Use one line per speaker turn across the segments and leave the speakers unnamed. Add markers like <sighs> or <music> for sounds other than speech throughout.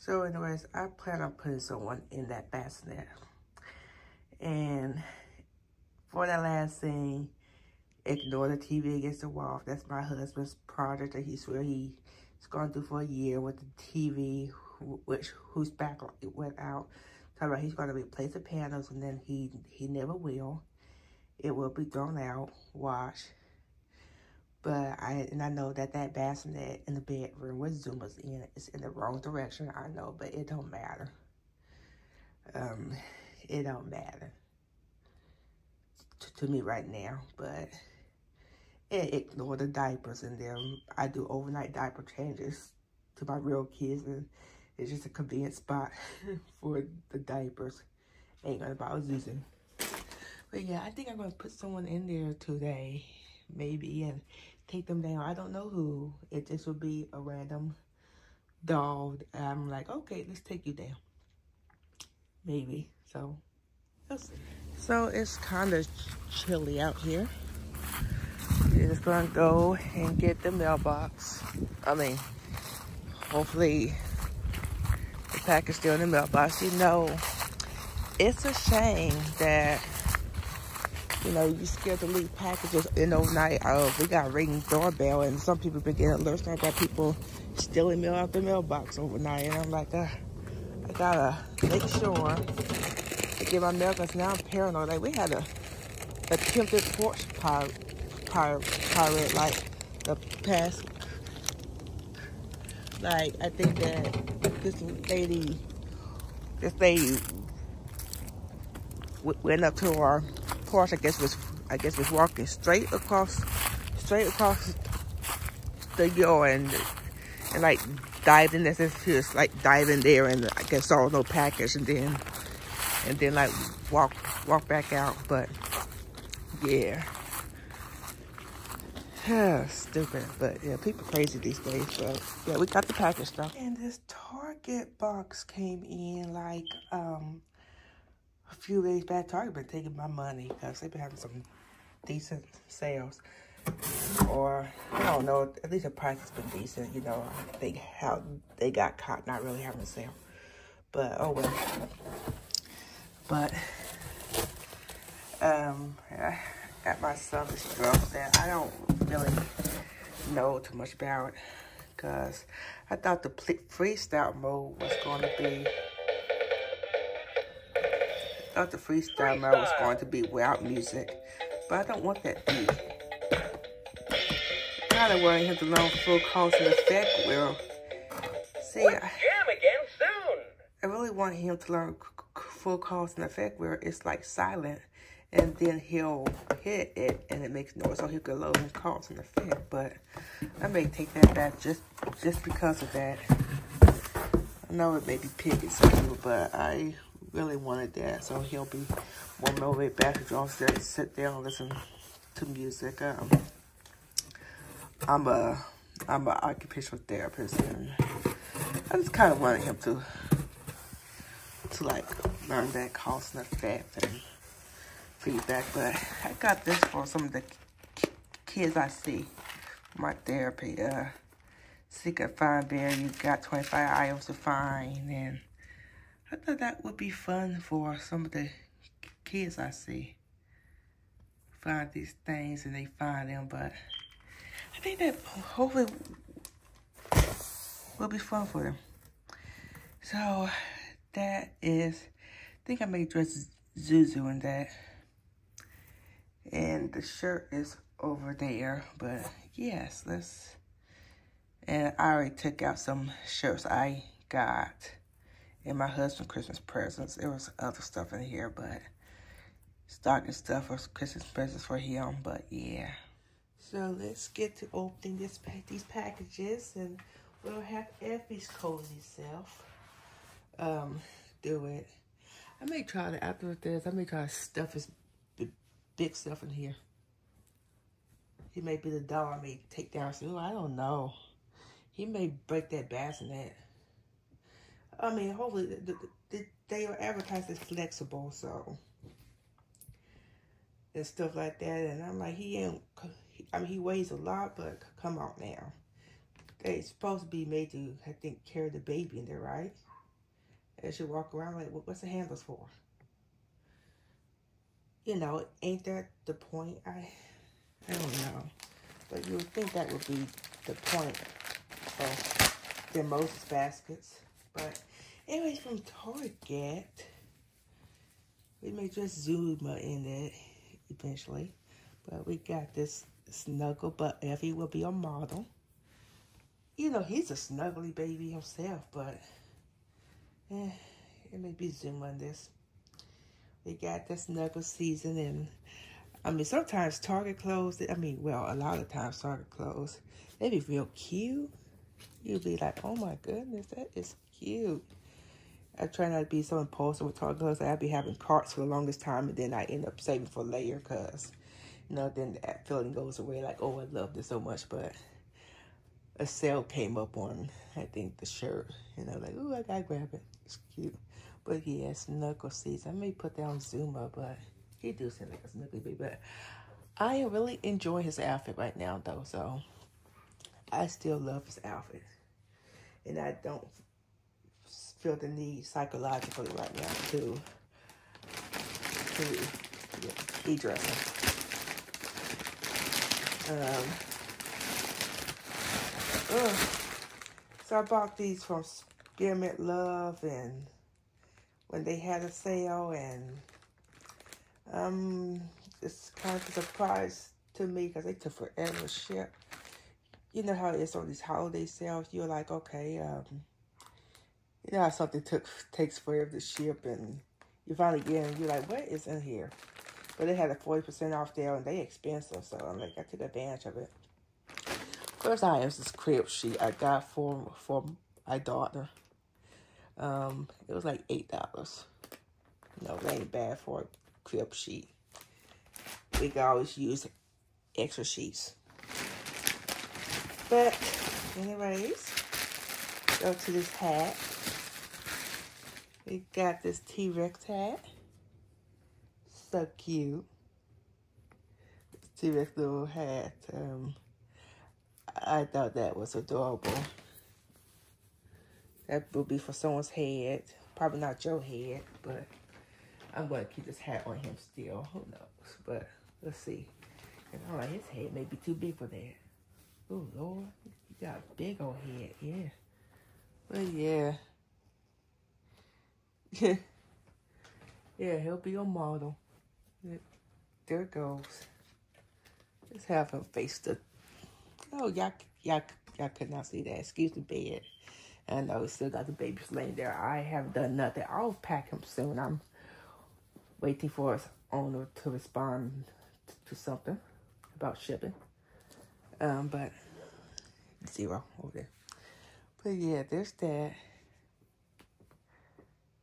So anyways, I plan on putting someone in that bassinet. And for that last thing, ignore the TV against the wall. That's my husband's project that he swear he's going through for a year with the TV, which whose back went out. Talking about he's going to replace the panels and then he he never will. It will be thrown out, washed. But I and I know that that bassinet in the bedroom with Zuma's in is in the wrong direction. I know, but it don't matter. Um, it don't matter to, to me right now. But and ignore the diapers in there. I do overnight diaper changes to my real kids, and it's just a convenient spot <laughs> for the diapers. Ain't gonna bother using. But yeah, I think I'm gonna put someone in there today, maybe, and take them down. I don't know who. It just would be a random dog. I'm like, okay, let's take you down. Maybe. So, So it's kind of chilly out here. We're just gonna go and get the mailbox. I mean, hopefully the package still in the mailbox. You know, it's a shame that you know, you scared to leave packages in overnight. Uh, we got ring doorbell, and some people been getting alerts about people stealing mail out the mailbox overnight. And I'm like, uh, I gotta make sure to get my mail because now I'm paranoid. Like, we had a attempted porch pirate, pirate, pirate like the past. Like, I think that this lady, this lady went up to our course, I guess was I guess was walking straight across, straight across the yard and and like dived in as if he was like diving there and I guess saw no package and then and then like walk walk back out. But yeah. <sighs> Stupid, but yeah, people crazy these days. So yeah, we got the package stuff. And this Target box came in like um a few days back, Target been taking my money because they've been having some decent sales. Or, I don't know, at least the price has been decent, you know. I think how they got caught not really having a sale. But, oh well. But, um, I got myself this drug that I don't really know too much about. Because I thought the freestyle mode was going to be thought the freestyle, freestyle. mode was going to be without music, but I don't want that beat. I kind of wanted him to learn full cause and effect well. See, I,
jam again soon.
I really want him to learn full cause and effect where it's like silent and then he'll hit it and it makes noise so he could load his cause and effect. But I may take that back just just because of that. I know it may be picky but I really wanted that, so he'll be more motivated back to draw sit, sit and listen to music. Um, I'm a I'm an occupational therapist, and I just kind of wanted him to to like learn that cause and effect and feedback. But I got this for some of the kids I see my therapy. Uh, Seek a Fine Bear, you got 25 items to find, and I thought that would be fun for some of the kids I see. Find these things and they find them, but I think that hopefully will be fun for them. So that is, I think I may dress Zuzu in that. And the shirt is over there, but yes, let's, and I already took out some shirts I got and my husband Christmas presents. There was other stuff in here, but stocking stuff for Christmas presents for him. But yeah. So let's get to opening this these packages, and we'll have Ephy's cozy self um do it. I may try to after this. I may try to stuff his big stuff in here. He may be the doll I may take down soon. I don't know. He may break that bassinet. I mean, hopefully the, the, they are advertised as flexible, so and stuff like that. And I'm like, he ain't. I mean, he weighs a lot, but come on now. they're supposed to be made to, I think, carry the baby in there, right? as you walk around, like, what's the handles for? You know, ain't that the point? I, I don't know. But you would think that would be the point of the most baskets. But anyways, from Target, we may just zoom in it eventually. But we got this snuggle, but Ephy will be a model. You know, he's a snuggly baby himself, but eh, it may be zoom on this. We got the snuggle season and I mean, sometimes Target clothes, I mean, well, a lot of times Target clothes, they be real cute. You'll be like, oh my goodness, that is cute. I try not to be so impulsive with Target clothes. I'd be having carts for the longest time, and then I end up saving for later because, you know, then that feeling goes away like, oh, I loved it so much. But a sale came up on, I think, the shirt. You know, like, oh, I gotta grab it. It's cute. But yeah, snuggle season. I may put that on Zuma, but he do seem like a snuggly baby. But I really enjoy his outfit right now, though. So I still love his outfit. And I don't feel the need psychologically right now to to yeah, be dressing. Um, ugh. So I bought these from Spearmint Love and when they had a sale and um it's kind of a surprise to me because they took forever to ship. You know how it is on these holiday sales. You're like, okay, um, you know how something took takes forever to ship and you finally get it you're like, what is in here? But they had a 40% off deal and they expensive, so I'm like, I took advantage of it. First item is this crib sheet I got for for my daughter. Um, it was like eight dollars. No, it ain't bad for a crib sheet. We can always use extra sheets. But anyways, go to this hat. We got this T-Rex hat. So cute. T-Rex little hat. Um, I thought that was adorable. That would be for someone's head. Probably not your head, but I'm going to keep this hat on him still. Who knows? But let's see. And all right, his head may be too big for that. Oh, Lord. You got a big old head. Yeah. But yeah. <laughs> yeah, he'll be a model. There it goes. Let's have him face the. Oh, y'all, y'all, y'all could not see that. Excuse the bed. I know still got the babies laying there. I haven't done nothing. I'll pack him soon. I'm waiting for his owner to respond to something about shipping. Um, but zero over there. But yeah, there's that.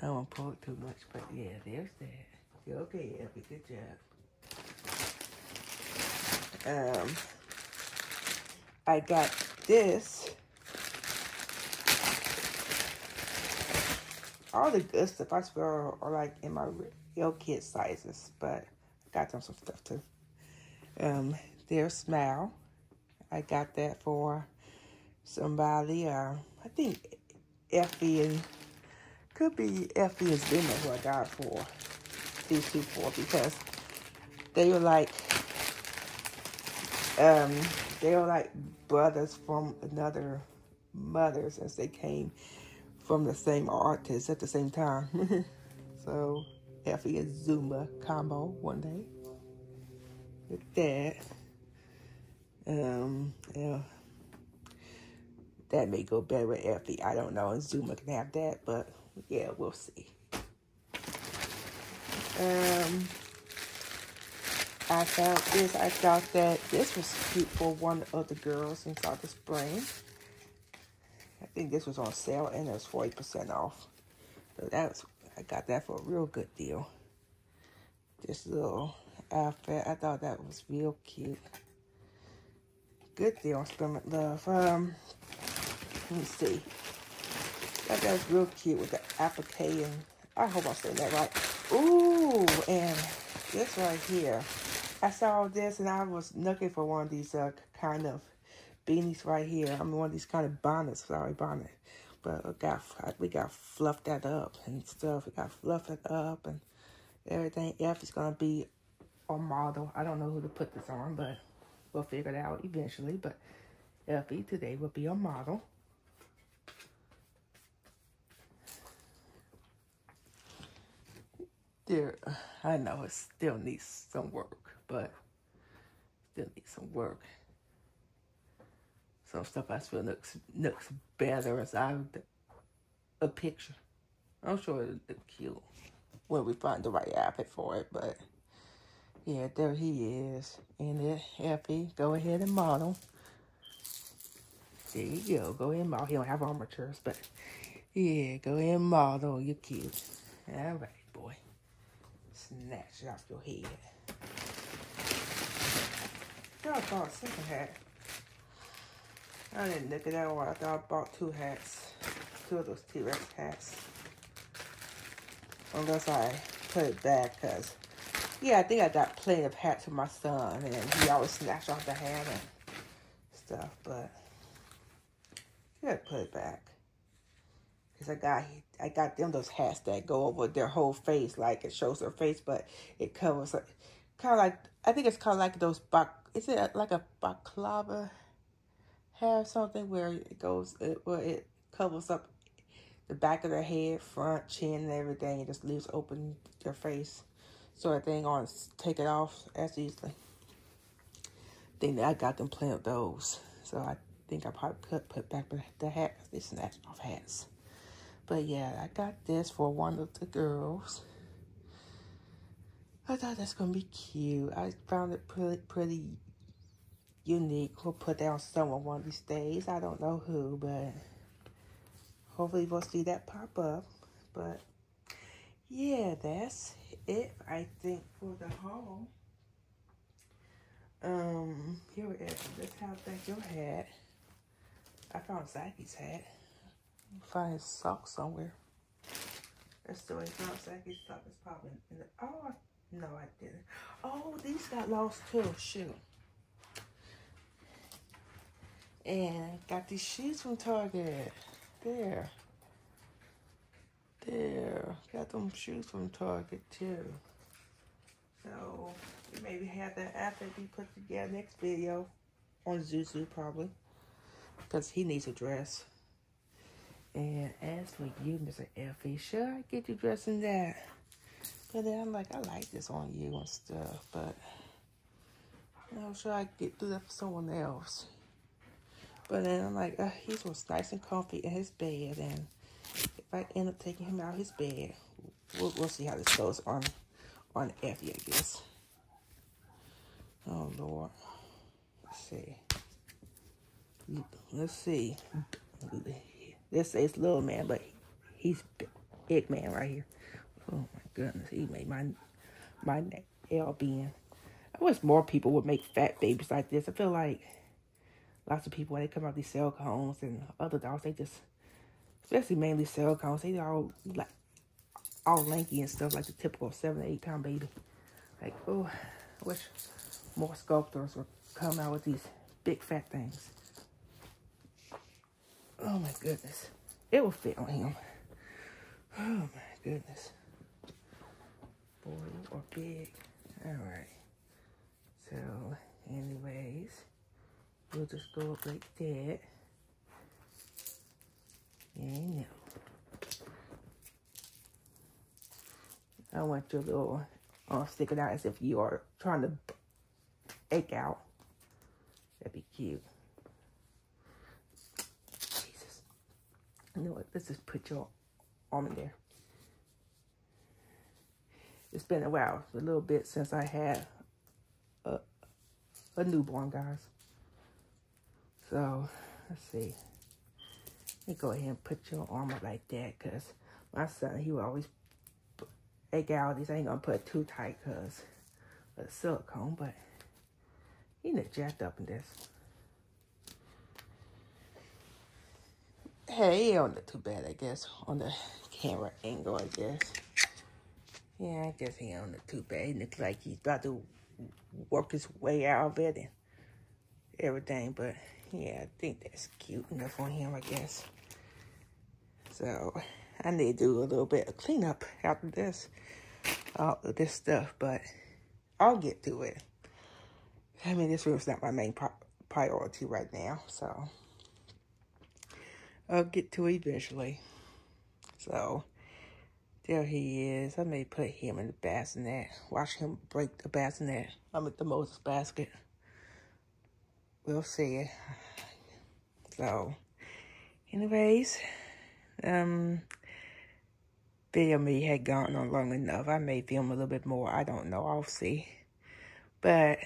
I don't want to pull it too much, but yeah, there's that. Okay, Ephy, good job. Um, I got this. All the good stuff I swear are, like in my real kid sizes, but I got them some stuff too. Um, there's Smile. I got that for somebody. Uh, I think Ephy and could be Ephy and Zima who I got for these two for because they were like um they were like brothers from another mother since they came from the same artist at the same time. <laughs> so Ephy and Zuma combo one day with that. Um, yeah that may go better with Ephy. I don't know. And Zuma can have that, but yeah, we'll see. Um, I found this. I thought that this was cute for one of the girls inside the spring. I think this was on sale and it was 40% off. So that's I got that for a real good deal. This little outfit, I thought that was real cute. Good deal Spearmint Love. Um, let me see. That guy's real cute with the applique and I hope I'm saying that right. Ooh, and this right here. I saw this and I was looking for one of these uh, kind of beanies right here. I mean, one of these kind of bonnets. Sorry, bonnet. but we got we got fluffed that up and stuff. We got fluffed it up and everything. F is gonna be our model. I don't know who to put this on, but we'll figure it out eventually. But Ephy today will be our model. There, I know it still needs some work, but still needs some work. Some stuff I feel looks looks better as I a picture. I'm sure it'll look cute when we find the right outfit for it, but yeah, there he is. And it happy. Go ahead and model. There you go. Go ahead and model. He don't have armatures, but yeah, go ahead and model. You're cute. All right, boy. Snatch it off your head. I bought a second hat. I didn't look at that one. I thought I bought two hats. Two of those T-Rex hats. Unless I put it back, because, yeah, I think I got plenty of hats for my son, and he always snatched off the hat and stuff, but gotta put it back. Because I got, I got them those hats that go over their whole face, like it shows their face, but it covers, kind of like, I think it's kind of like those, bak, is it like a baklava hat something where it goes, it, where it covers up the back of their head, front, chin, and everything. It just leaves open their face. So I think on take it off as easily. Think that I got them plenty of those. So I think I probably could put back the hat they snatched off hats. But yeah, I got this for one of the girls. I thought that's gonna be cute. I found it pretty pretty unique. We'll put that on someone one of these days. I don't know who, but hopefully we'll see that pop up. But yeah, that's it, I think, for the haul. Um, here it is. Let's have back your hat. I found Zaki's hat. Find his sock somewhere. That's the way oh, I found Zaki's sock. It's probably in the, oh, no, I didn't. Oh, these got lost too. Shoot. And got these shoes from Target. There. There. Got them shoes from Target too. So maybe have that outfit be put together next video on Zuzu probably. Because he needs a dress. And as for you, Mr. Ephy, should I get you dressed in that? But then I'm like, I like this on you and stuff, but know, sure I get do that for someone else? But then I'm like, uh, he was nice and comfy in his bed, and if I end up taking him out his bed, we'll, we'll see how this goes on on Ephy, I guess. Oh Lord, let's see. Let's see. This is little man, but he's big man right here. Oh my goodness, he made my my nail bend. I wish more people would make fat babies like this. I feel like lots of people when they come out these silicones and other dogs, they just, especially mainly silicones, they all like all lanky and stuff like the typical seven to eight pound baby. Like, oh, I wish more sculptors would come out with these big fat things. Oh my goodness. It will fit on him. Oh my goodness. Boy, are big. All right. So, anyways. We'll just go up like that. Now. I want your little uh, sticking out as if you are trying to ache out. That'd be cute. You know what? Let's just put your arm in there. It's been a while, a little bit since I had a, a newborn, guys. So, let's see. Let me go ahead and put your arm up like that because my son, he will always egg out these. I ain't going to put too tight because of silicone, but he not jacked up in this. Hey, he don't look too bad, I guess, on the camera angle, I guess. Yeah, I guess he don't look too bad. He looks like he's about to work his way out of it and everything, but yeah, I think that's cute enough on him, I guess. So I need to do a little bit of cleanup after this, all of this stuff, but I'll get to it. I mean, this room's not my main pri priority right now, so I'll get to eventually. So there he is. I may put him in the bassinet. Watch him break the bassinet. I'm at the Moses basket. We'll see. So, anyways, um, video me had gone on long enough. I may film a little bit more. I don't know. I'll see. But,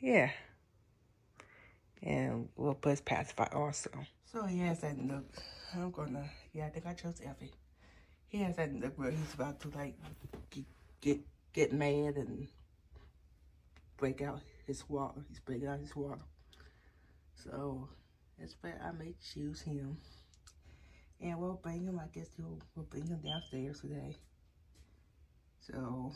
yeah. And we'll put pacifier also. So he has that look. I'm gonna, yeah, I think I chose Ephy. He has that look where he's about to like get, get, get mad and break out his water. He's breaking out his water. So that's why I may choose him. And we'll bring him, I guess we'll, we'll bring him downstairs today. So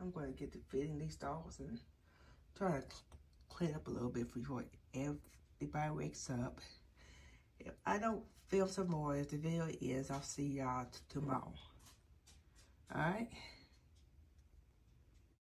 I'm going to get to feeding these dogs and try to clean up a little bit before everybody wakes up. If I don't film some more, if the video is, I'll see y'all tomorrow. Alright?